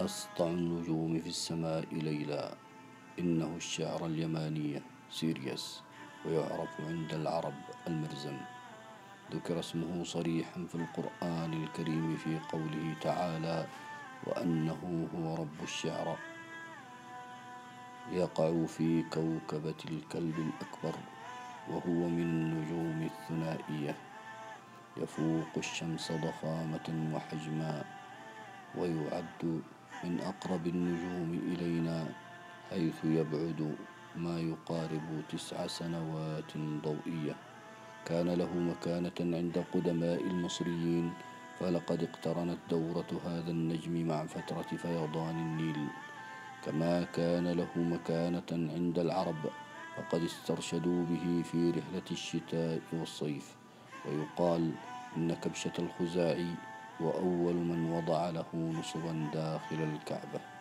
أسطع النجوم في السماء ليلا. إنه الشعر اليماني سيريس ويعرف عند العرب المرزم. ذكر اسمه صريحا في القرآن الكريم في قوله تعالى وأنه هو رب الشعر. يقع في كوكبة الكلب الأكبر وهو من النجوم الثنائية. يفوق الشمس ضخامة وحجما ويعد من أقرب النجوم إلينا حيث يبعد ما يقارب تسع سنوات ضوئية. كان له مكانة عند قدماء المصريين فلقد اقترنت دورة هذا النجم مع فترة فيضان النيل. كما كان له مكانة عند العرب فقد استرشدوا به في رحلة الشتاء والصيف. ويقال إن كبشة الخزاعي وأول من وضع له نصبا داخل الكعبة.